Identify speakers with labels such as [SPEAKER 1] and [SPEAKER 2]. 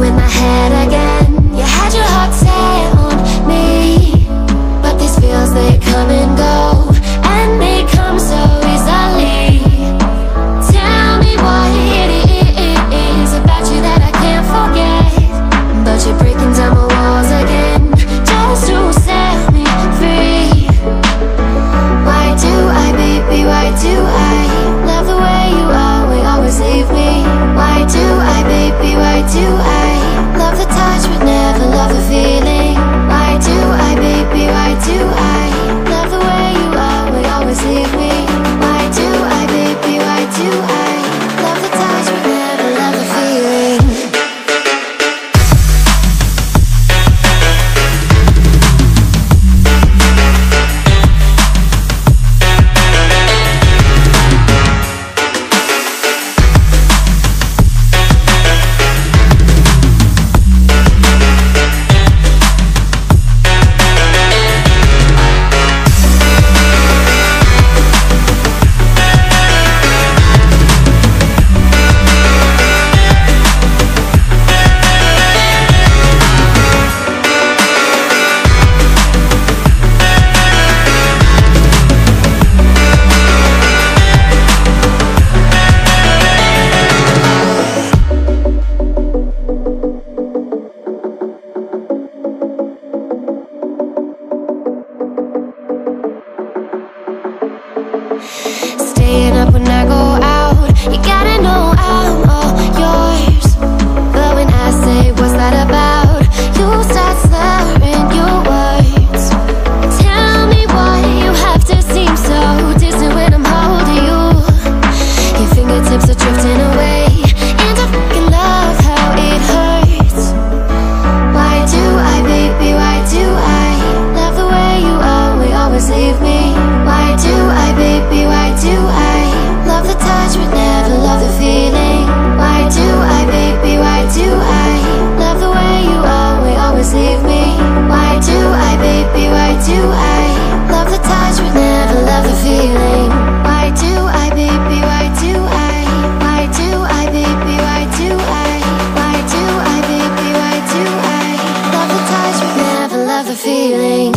[SPEAKER 1] with my head again feeling.